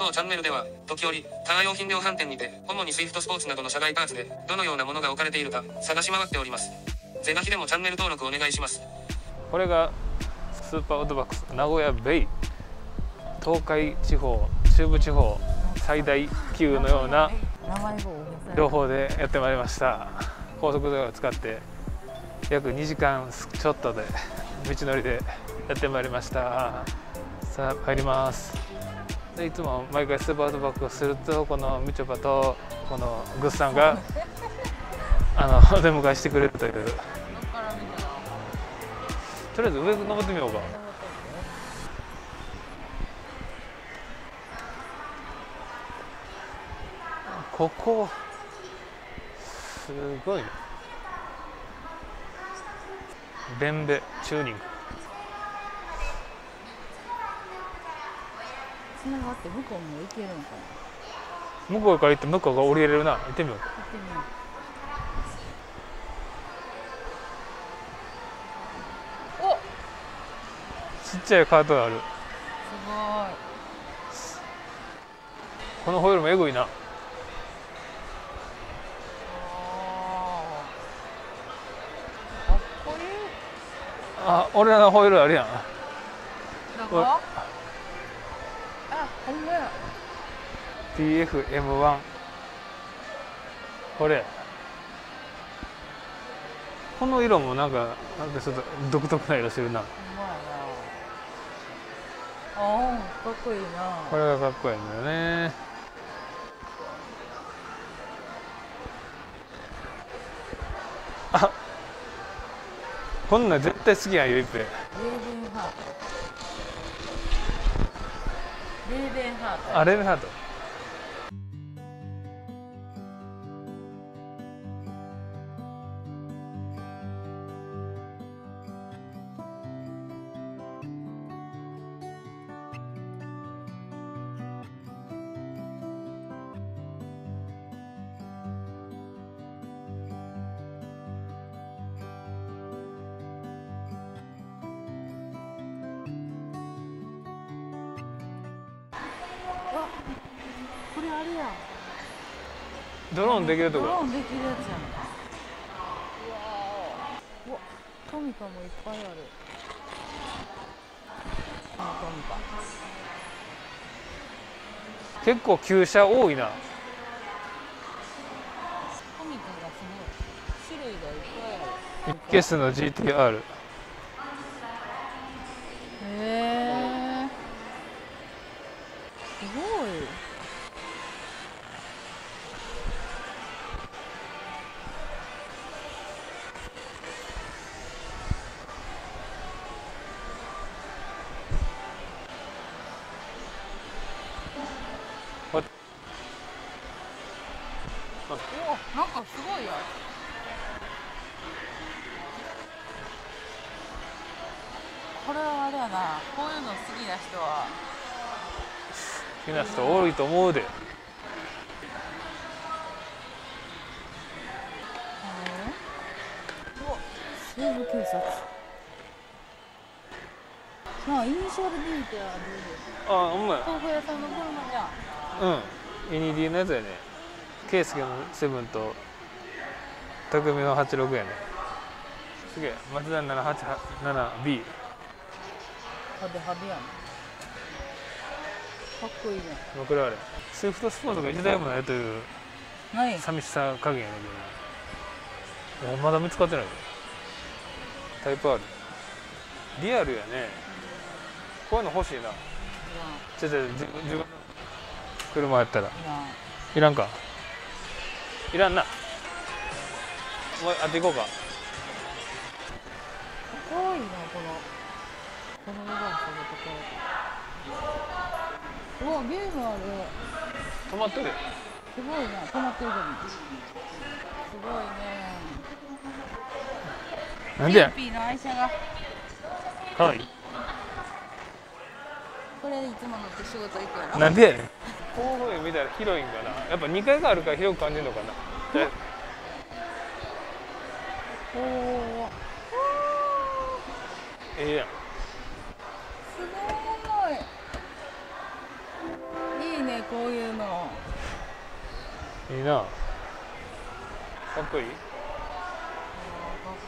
当チャンネルでは、時折、カー用品量販店にて、主にスイフトスポーツなどの社外パーツで、どのようなものが置かれているか、探し回っております。是が非でもチャンネル登録お願いします。これがスーパーオートバックス名古屋ベイ東海地方中部地方最大級のような両方でやってまいりました高速道路を使って約2時間ちょっとで道のりでやってまいりましたさあ帰りますでいつも毎回スーパーオートバックをするとこのみちょぱとこのグッさんが あのお出迎えしてくれるという。とりあえず上登ってみようか。ここすごい。ねベンベチューニングつながって向こうも行けるのかな？向こうから行って向こうが降りれるな。行ってみよう。行ってみよう。ちっちゃいカートがある。ごい。このホイールもエグいな。かっこいい。あ俺らのホイールあるやんほんまや。TFM1 これ。この色もなんかなんかちょっと独特な色してるな。ああかっこいいな。これがかっこいいんだよね。あこんなん絶対好きやんよいっぺレーベンハート。あレーベンハート。あれやドローンできるとこ。ドローンできるやつやん。うわトミカもいっぱいある。あトミカ。結構旧車多いな。トミカがすごい。種類がいっぱいある。一ケスの GTR へえおなんかすごいよこれはあれやな。こういうの好きな人は。好きな人多いと思うで。西部警察。なあイニシャル D ってあるあほんまや。豆腐屋さんの車じゃん。うん、ND のやつやね。ケイスケのセブンと、拓海の86やね。すげえ、松田 787B。派手派手やんかっこいいねマクラーレン。スイフトスポーツが一台もないという寂しさ加減やねんけど。まだ見つかってないよ。タイプ R。リアルやね。こういうの欲しいな。ちょちょ自分の車やったら。いらんかいらんな。もうあっち行こうか。かわいいなこの。このロバートのところうわゲームある。止まってる。すごいな止まってるけど。すごいね。なんでや？ピーの愛車が。かわいい。これいつも乗って仕事行くやろ。なんでやねんこういう見たら広いんかな。やっぱ2階があるから広く感じるのかな。えおおええやん。すごい。いいねこういうの。いいな。かっこいい？かっ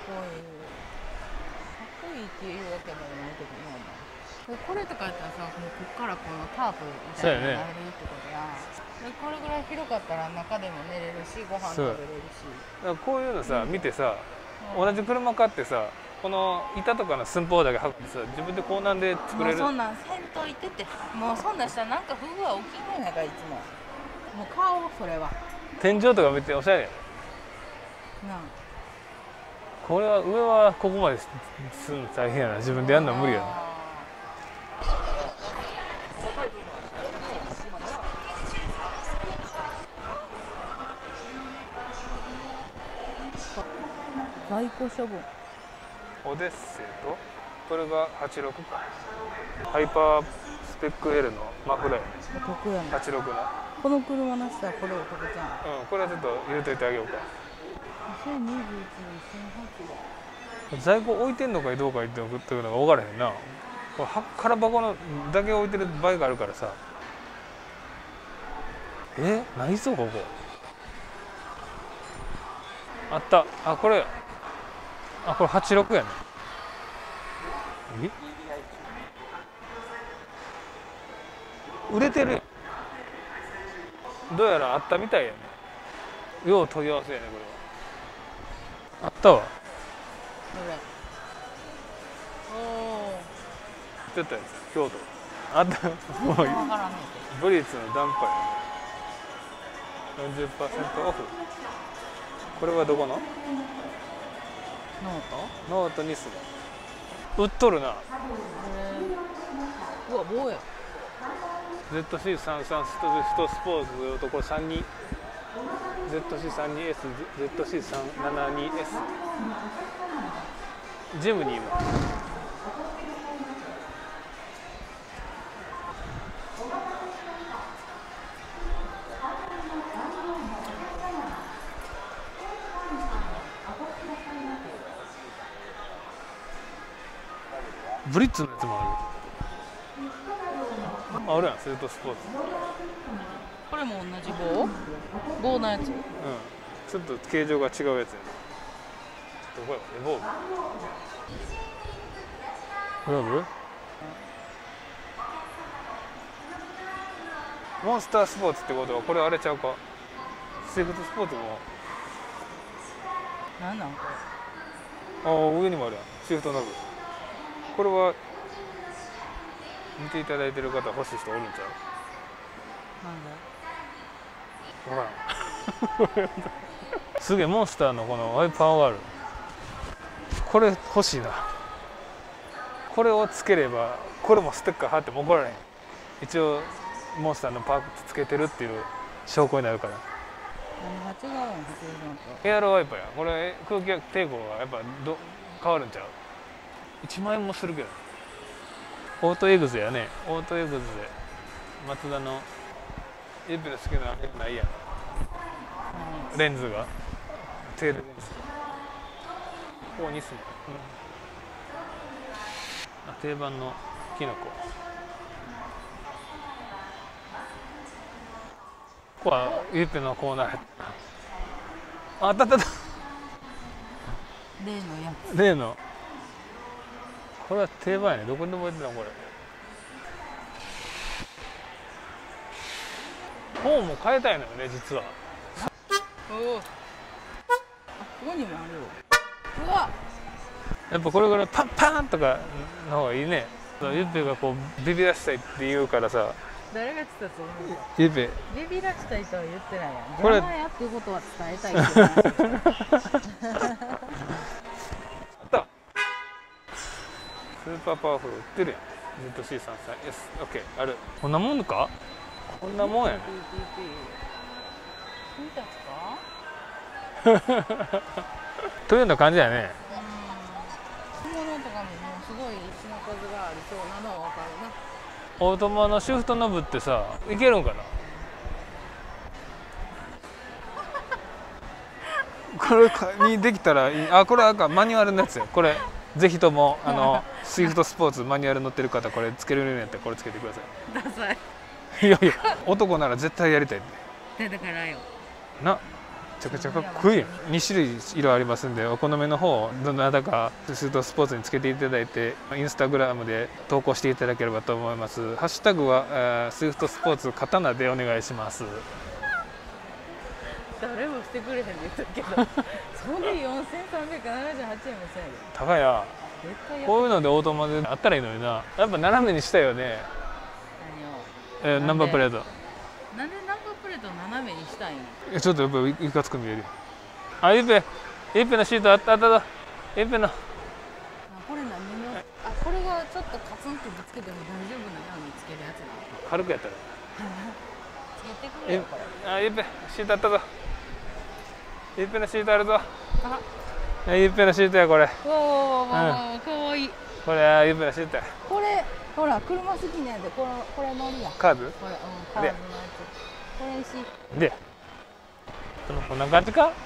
こいい。かっこいいっていうわけでもないけどなでこれとかやったらさもうこっからこのタープみたいなのがあるってことやでこれぐらい広かったら中でも寝れるしご飯食べれるし。だからこういうのさ見てさうん同じ車買ってさこの板とかの寸法だけ測ってさ自分でこうなんで作れる。そんなんせんといてて。もうそんなんしたらなんかフグは起きんのやからいつも。もう買おうそれは。天井とかめっちゃおしゃれやん。なあ。これは上はここまでするの大変やな。自分でやるのは無理やな在庫処分。オデッセイとこれが86か。ハイパースペック L のマフラーやね。得やな86なこの車なしたらこれお得じゃんうんこれはちょっと入れといてあげようか。2021年1008在庫置いてんのかどうかっていうのが分からへんな。これは空箱のだけ置いてる場合があるからさ。えないぞここ。あった。あこれあこれ86やね。え？売れてるどうやらあったみたいやね。よう問い合わせやねこれは。あったわ。これ？おちょっとやつ京都あった。もうブリッツのダンパや40%オフ。これはどこの？ノート？ノートにする。売っとるな。うわ棒や。ZC33 ストストスポーツとこれ32 ZC32S ZC372S ジムに今ブリッツのやつもある。ああるやんスートスポーツ。これも同じ棒？棒のやつ？うん。ちょっと形状が違うやつやなどこやエボーブグラブモンスタースポーツってことはこれあれちゃうか？スイフトスポーツも。なんなんこああ上にもあるやん。シフトノブこれは見ていただいてる方欲しい人おるんちゃれなんだう分からんすげえモンスターのこのワイパーワールこれ欲しいな。これをつければこれもステッカー貼っても怒られへん。一応モンスターのパーツつけてるっていう証拠になるから。何が違うん？普通のとエアロワイパーや。これ空気抵抗がやっぱど変わるんちゃう？1万円もするけど。オートエグズやね。オートエグズで松田の。エビの好きな絵ないや。んレンズが。テールレンズ。ここにすん。の、あ定番のキノコ。ここはユッペのコーナーやああったあったあった。例のや例のこれは定番やね。どこにでも置いてたのこれ。本も変えたいのよね実は。つおおあここにもあるようわ。やっぱこれぐらいパンパンとかの方がいいね。そうゆっぺがこうビビらしたいって言うからさ。誰が言ってたと思う？ゆっぺビビらしたいとは言ってないやん。これ邪魔やっていうことは伝えたいって パーパワフル売ってるやん。ZC33SOK ある。こんなもんか？こんなもんや。ね君たちかというような感じやね。とかももうすごい品数がありそうなのは分かるな。オートマのシフトノブってさいけるんかな？これかにできたらいい。あこれあかん。マニュアルのやつよこれぜひとも あのスイフトスポーツマニュアル乗ってる方これつけれるんやったらこれつけてください。ダサい。いやいや男なら絶対やりたいって。だからよ。なめちゃくちゃかっこいい。2種類色ありますんでお好みの方どなたかスートスポーツにつけていただいてインスタグラムで投稿していただければと思います。ハッシュタグは、えースイフトスポーツ刀でお願いします誰もしてくれへんって言ったけど それ4378円もせんやで。高いや絶対やっこういうのでオートマであったらいいのにな。やっぱ斜めにしたいよね、えーナンバープレート。何をなんでナンバープレートを斜めにしたいんえちょっとやっぱいいかつく見えるよあゆっぺゆっぺのシートあったあったあった。ゆっぺの。あこれ何のあこれがちょっとカツンってぶつけても大丈夫なようにつけるやつなの？軽くやったら。つけてくれえよこれ。あゆっぺシートあったぞゆっぺのシートあるぞ。あ。あゆっぺのシートやこれ。おおーかわいい。これあゆっぺのシートや。これほら車好きなんでこれこれ乗りやカーズこれうんカーズのやつ。これにし。で。そのこんな感じか？なんか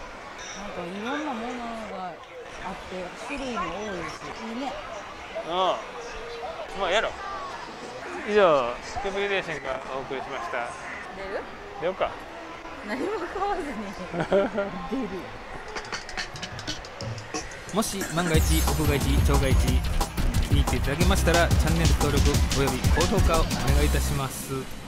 いろんなものがあって種類も多いしいいね。うん。まあやろ以上スケブリレーションがお送りしました。出る？出ようか何も買わずに出るもし万が一屋外地町外地気に入っていただけましたらチャンネル登録および高評価をお願いいたします。